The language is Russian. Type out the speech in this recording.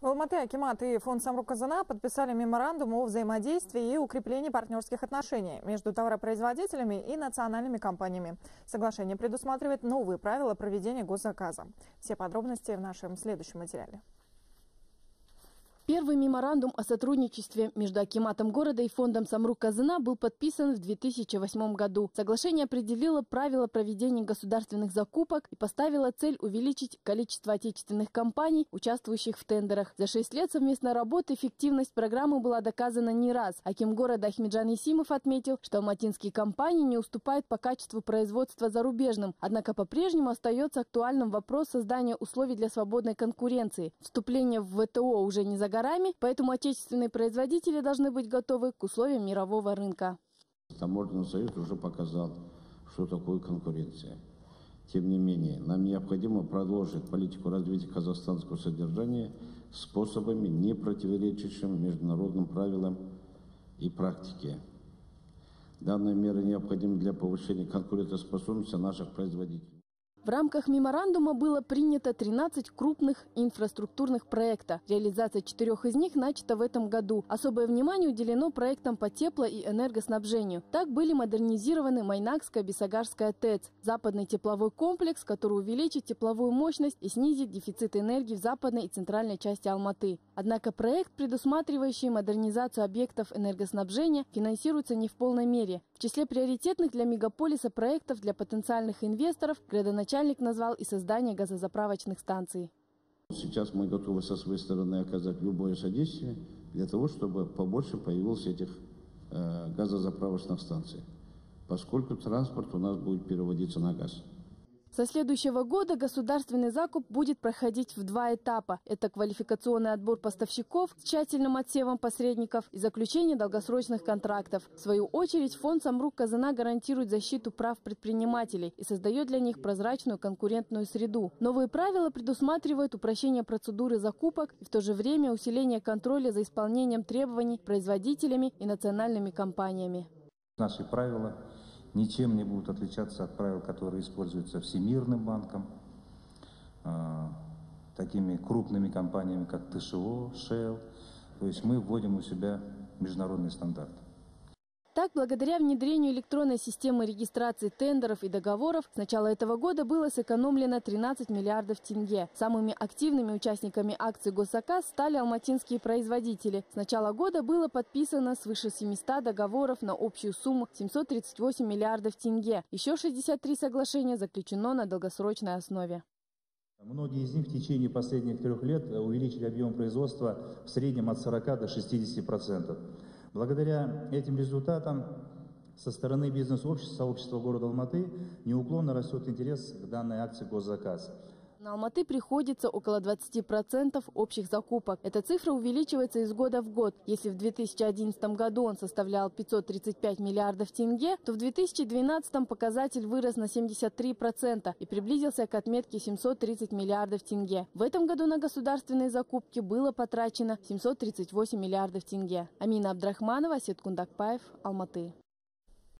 В Алматы Акимат и фонд Самрук-Казана подписали меморандум о взаимодействии и укреплении партнерских отношений между товаропроизводителями и национальными компаниями. Соглашение предусматривает новые правила проведения госзаказа. Все подробности в нашем следующем материале. Первый меморандум о сотрудничестве между Акиматом города и фондом Самрук-Казана был подписан в 2008 году. Соглашение определило правила проведения государственных закупок и поставило цель увеличить количество отечественных компаний, участвующих в тендерах. За шесть лет совместной работы эффективность программы была доказана не раз. Аким города Ахмеджан Исимов отметил, что алматинские компании не уступают по качеству производства зарубежным. Однако по-прежнему остается актуальным вопрос создания условий для свободной конкуренции. Вступление в ВТО уже не загорает горами, поэтому отечественные производители должны быть готовы к условиям мирового рынка. Таможенный союз уже показал, что такое конкуренция. Тем не менее, нам необходимо продолжить политику развития казахстанского содержания способами, не противоречащими международным правилам и практике. Данные меры необходимы для повышения конкурентоспособности наших производителей. В рамках меморандума было принято 13 крупных инфраструктурных проектов. Реализация четырех из них начата в этом году. Особое внимание уделено проектам по тепло- и энергоснабжению. Так были модернизированы Майнакская Бесагарская ТЭЦ, западный тепловой комплекс, который увеличит тепловую мощность и снизит дефицит энергии в западной и центральной части Алматы. Однако проект, предусматривающий модернизацию объектов энергоснабжения, финансируется не в полной мере. В числе приоритетных для мегаполиса проектов для потенциальных инвесторов градоначальник Начальник назвал и создание газозаправочных станций. Сейчас мы готовы со своей стороны оказать любое содействие для того, чтобы побольше появилось этих э, газозаправочных станций, поскольку транспорт у нас будет переводиться на газ. Со следующего года государственный закуп будет проходить в два этапа. Это квалификационный отбор поставщиков с тщательным отсевом посредников и заключение долгосрочных контрактов. В свою очередь фонд «Самрук Казана» гарантирует защиту прав предпринимателей и создает для них прозрачную конкурентную среду. Новые правила предусматривают упрощение процедуры закупок и в то же время усиление контроля за исполнением требований производителями и национальными компаниями. Наши правила ничем не будут отличаться от правил, которые используются Всемирным банком, а, такими крупными компаниями, как ТШО, Shell. То есть мы вводим у себя международный стандарт. Так, благодаря внедрению электронной системы регистрации тендеров и договоров, с начала этого года было сэкономлено 13 миллиардов тенге. Самыми активными участниками акции госзаказ стали алматинские производители. С начала года было подписано свыше 700 договоров на общую сумму 738 миллиардов тенге. Еще 63 соглашения заключено на долгосрочной основе. Многие из них в течение последних трех лет увеличили объем производства в среднем от 40 до 60 процентов. Благодаря этим результатам со стороны бизнес-общества, сообщества города Алматы неуклонно растет интерес к данной акции госзаказ. На Алматы приходится около 20% общих закупок. Эта цифра увеличивается из года в год. Если в 2011 году он составлял 535 миллиардов тенге, то в 2012 показатель вырос на 73% и приблизился к отметке 730 миллиардов тенге. В этом году на государственные закупки было потрачено 738 миллиардов тенге. Амина Абдрахманова, Сеткундакпаев, Алматы.